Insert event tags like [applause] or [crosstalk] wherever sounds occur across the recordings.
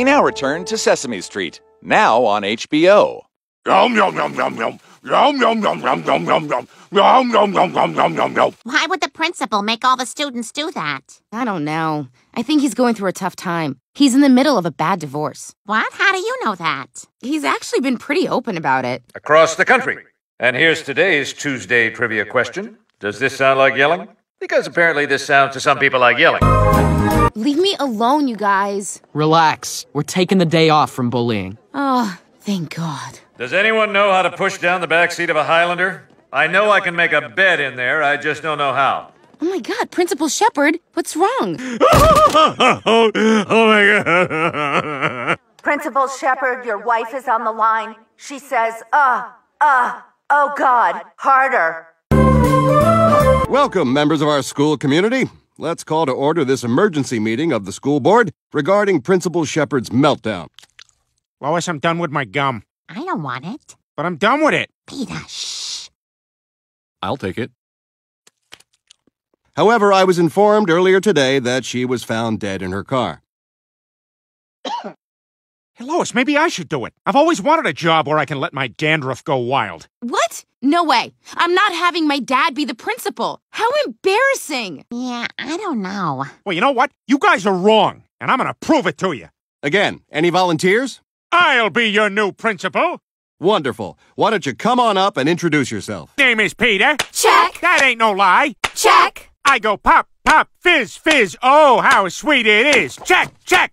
We now return to Sesame Street, now on HBO. Yum yum yum yum yum. Yum yum yum yum yum yum yum. Yum yum yum yum yum yum yum. Why would the principal make all the students do that? I don't know. I think he's going through a tough time. He's in the middle of a bad divorce. What? How do you know that? He's actually been pretty open about it. across the country. And here's today's Tuesday trivia question Does this sound like yelling? Because apparently this sounds to some people like yelling. Leave me alone, you guys. Relax. We're taking the day off from bullying. Oh, thank God. Does anyone know how to push down the back seat of a Highlander? I know I can make a bed in there, I just don't know how. Oh my God, Principal Shepard, what's wrong? oh, [laughs] oh my god. Principal Shepard, your wife is on the line. She says, uh, uh, oh God, harder. Welcome, members of our school community. Let's call to order this emergency meeting of the school board regarding Principal Shepard's meltdown. Lois, I'm done with my gum. I don't want it. But I'm done with it. Peter, shh. I'll take it. However, I was informed earlier today that she was found dead in her car. [coughs] Hey, Lois, maybe I should do it. I've always wanted a job where I can let my dandruff go wild. What? No way. I'm not having my dad be the principal. How embarrassing. Yeah, I don't know. Well, you know what? You guys are wrong, and I'm gonna prove it to you. Again, any volunteers? I'll be your new principal. Wonderful. Why don't you come on up and introduce yourself? Name is Peter. Check, That ain't no lie. check. I go pop, pop, fizz, fizz. Oh, how sweet it is. Check, check.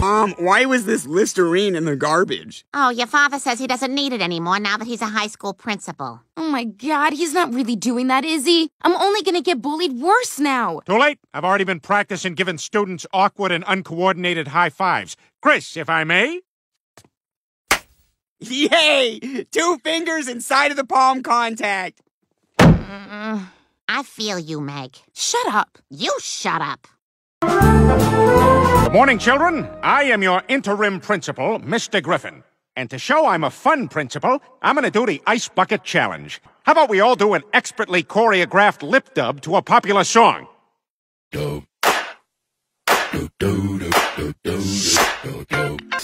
Mom, why was this Listerine in the garbage? Oh, your father says he doesn't need it anymore now that he's a high school principal. Oh my God, he's not really doing that, is he? I'm only gonna get bullied worse now. Too late. I've already been practicing giving students awkward and uncoordinated high fives. Chris, if I may. Yay! Two fingers inside of the palm contact. Mm, I feel you, Meg. Shut up. You shut up. Good morning, children. I am your interim principal, Mr. Griffin. And to show I'm a fun principal, I'm going to do the Ice Bucket Challenge. How about we all do an expertly choreographed lip dub to a popular song?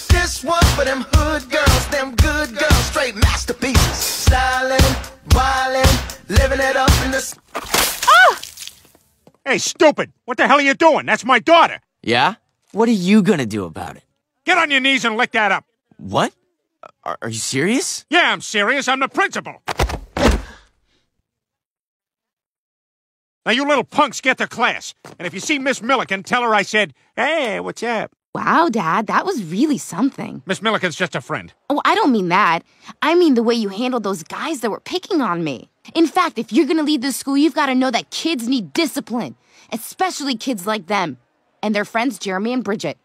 This one for them hood girls, them good girls, straight masterpieces. Stylin', wildin', living it up in the. s- ah! Hey, stupid! What the hell are you doing? That's my daughter! Yeah? What are you gonna do about it? Get on your knees and lick that up. What? Are, are you serious? Yeah, I'm serious. I'm the principal. Now, you little punks get to class. And if you see Miss Milliken, tell her I said, hey, what's up? Wow, Dad, that was really something. Miss Milliken's just a friend. Oh, I don't mean that. I mean the way you handled those guys that were picking on me. In fact, if you're gonna lead this school, you've gotta know that kids need discipline, especially kids like them and their friends Jeremy and Bridget.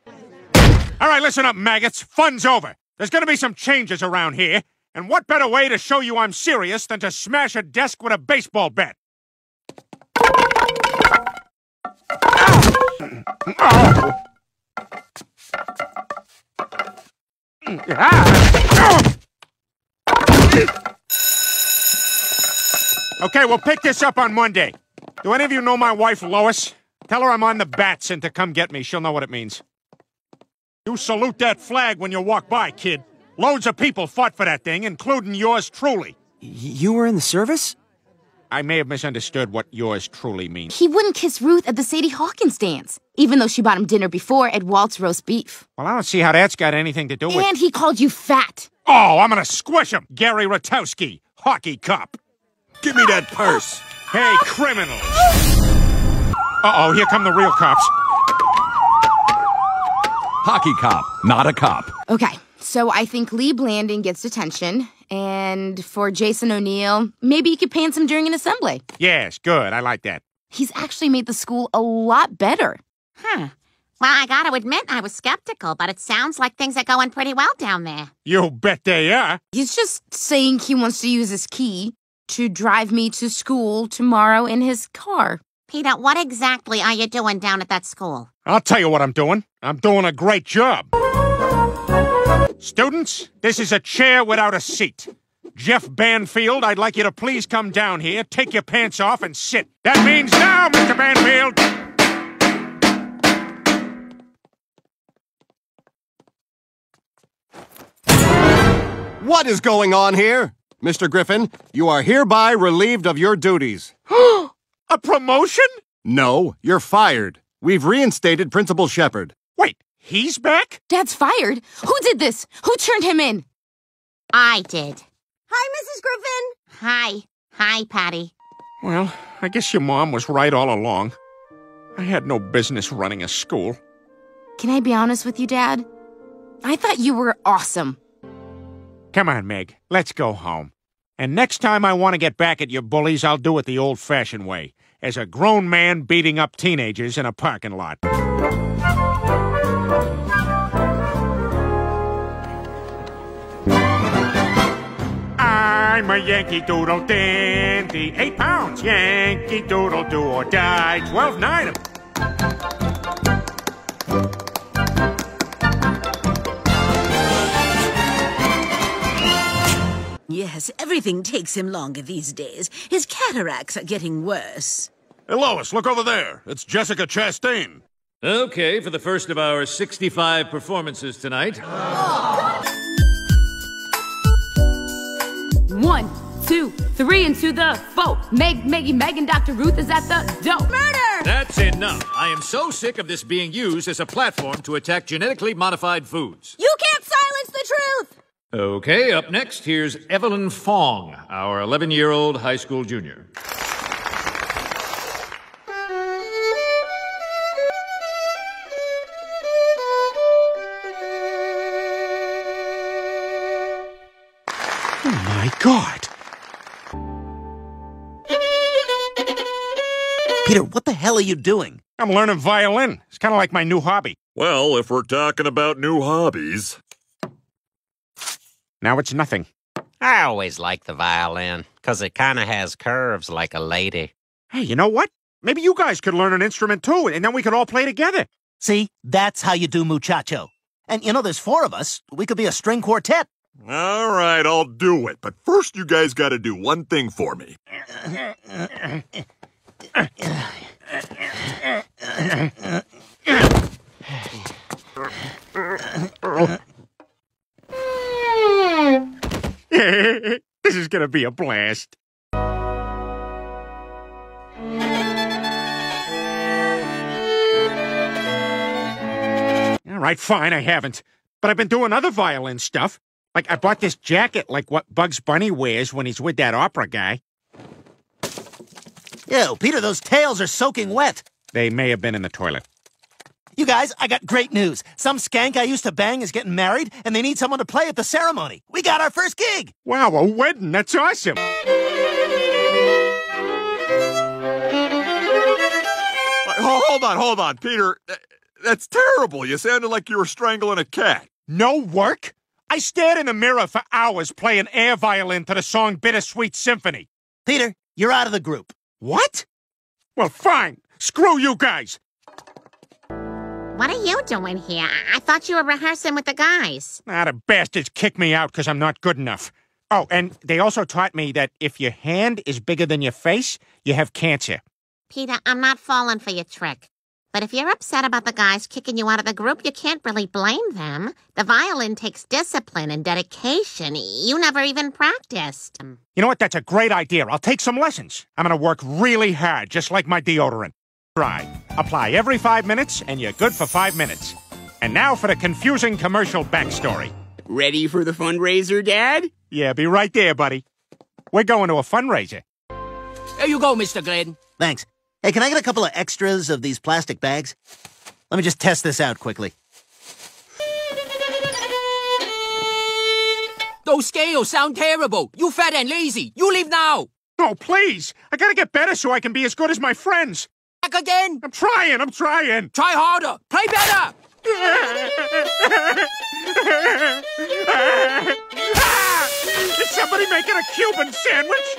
All right, listen up, maggots. Fun's over. There's gonna be some changes around here. And what better way to show you I'm serious than to smash a desk with a baseball bat? Okay, we'll pick this up on Monday. Do any of you know my wife, Lois? Tell her I'm on the bats and to come get me. She'll know what it means. You salute that flag when you walk by, kid. Loads of people fought for that thing, including yours truly. Y- you were in the service? I may have misunderstood what yours truly means. He wouldn't kiss Ruth at the Sadie Hawkins dance, even though she bought him dinner before at Walt's roast beef. Well, I don't see how that's got anything to do with. It. And he called you fat. Oh, I'm gonna squish him! Gary Ratowski, hockey cop. Give me that purse. Hey, criminals! Uh oh, here come the real cops. Hockey cop, not a cop. Okay, so I think Lee Blanding gets detention, and for Jason O'Neill, maybe he could pants him during an assembly. Yes, good. I like that. He's actually made the school a lot better. Huh. Well, I gotta admit, I was skeptical, but it sounds like things are going pretty well down there. You bet they are. He's just saying he wants to use his key to drive me to school tomorrow in his car. Peter, what exactly are you doing down at that school? I'll tell you what I'm doing. I'm doing a great job. Students, this is a chair without a seat. Jeff Banfield, I'd like you to please come down here, take your pants off, and sit. That means now, Mr. Banfield! What is going on here? Mr. Griffin, you are hereby relieved of your duties. [gasps] [gasps] A promotion? No, you're fired. We've reinstated Principal Shepard. Wait, he's back? Dad's fired. Who did this? Who turned him in? I did. Hi, Mrs. Griffin. Hi. Hi, Patty. Well, I guess your mom was right all along. I had no business running a school. Can I be honest with you, Dad? I thought you were awesome. Come on, Meg. Let's go home. And next time I want to get back at your bullies, I'll do it the old fashioned way as a grown man beating up teenagers in a parking lot. I'm a Yankee Doodle dandy, eight pounds, Yankee Doodle do or die, twelve nine. Yes, everything takes him longer these days. His cataracts are getting worse. Hey, Lois, look over there. It's Jessica Chastain. Okay, for the first of our 65 performances tonight. One, two, three, and to the four. Meg, Maggie, Megan, Dr. Ruth is at the door. Murder! That's enough. I am so sick of this being used as a platform to attack genetically modified foods. You can't silence the truth! Okay, up next, here's Evelyn Fong, our 11 year old high school junior. Oh my god! Peter, what the hell are you doing? I'm learning violin. It's kind of like my new hobby. Well, if we're talking about new hobbies. Now it's nothing. I always like the violin, because it kind of has curves like a lady. Hey, you know what? Maybe you guys could learn an instrument too, and then we could all play together. See, that's how you do muchacho. And you know, there's four of us. We could be a string quartet. All right, I'll do it. But first, you guys got to do one thing for me. [laughs] [laughs] this is gonna be a blast. All right, fine, I haven't. But I've been doing other violin stuff. Like, I bought this jacket like what Bugs Bunny wears when he's with that opera guy. Ew, Peter, those tails are soaking wet. They may have been in the toilet. You guys, I got great news. Some skank I used to bang is getting married, and they need someone to play at the ceremony. We got our first gig. Wow, a wedding. That's awesome. Hold on, hold on, Peter. That's terrible. You sounded like you were strangling a cat. No work? I stared in the mirror for hours playing air violin to the song Bittersweet Symphony. Peter, you're out of the group. What? Well, fine. Screw you guys. What are you doing here? I, I thought you were rehearsing with the guys. Ah, the bastards kicked me out because I'm not good enough. Oh, and they also taught me that if your hand is bigger than your face, you have cancer. Peter, I'm not falling for your trick. But if you're upset about the guys kicking you out of the group, you can't really blame them. The violin takes discipline and dedication. You never even practiced. You know what? That's a great idea. I'll take some lessons. I'm going to work really hard, just like my deodorant. Try. Apply every five minutes, and you're good for five minutes. And now for the confusing commercial backstory. Ready for the fundraiser, Dad? Yeah, be right there, buddy. We're going to a fundraiser. There you go, Mr. Glenn. Thanks. Hey, can I get a couple of extras of these plastic bags? Let me just test this out quickly. Those scales sound terrible. You fat and lazy. You leave now. Oh, please. I gotta get better so I can be as good as my friends. Back again. I'm trying, I'm trying. Try harder. Play better. ah! [laughs] Is somebody making a Cuban sandwich?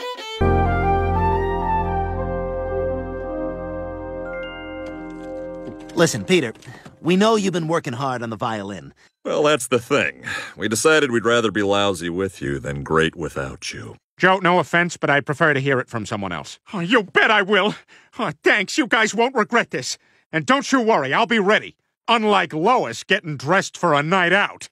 Listen, Peter, we know you've been working hard on the violin. Well, that's the thing. We decided we'd rather be lousy with you than great without you. Joe, no offense, but I'd prefer to hear it from someone else. Oh, you bet I will. Oh, thanks. You guys won't regret this. And don't you worry, I'll be ready. Unlike Lois getting dressed for a night out.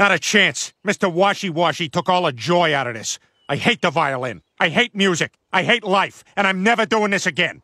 Not a chance. Mr. Washy Washy took all the joy out of this. I hate the violin. I hate music. I hate life. And I'm never doing this again.